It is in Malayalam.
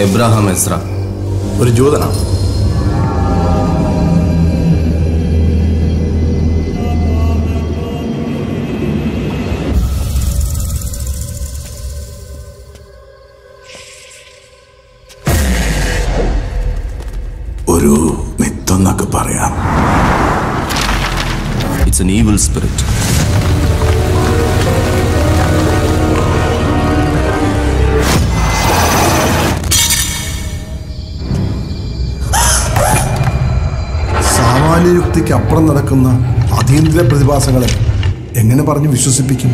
എബ്രാഹാം എസ്ര. ഒരു ജൂതനാണ് ഒരു മിത്തെന്നൊക്കെ പറയാം. ഇറ്റ്സ് എൻ ഈവിൾ സ്പിരിറ്റ് സാമാന്യ യുക്തിക്ക് അപ്പുറം നടക്കുന്ന അതീന്ദ്രിയ പ്രതിഭാസങ്ങളെ എങ്ങനെ പറഞ്ഞ് വിശ്വസിപ്പിക്കും?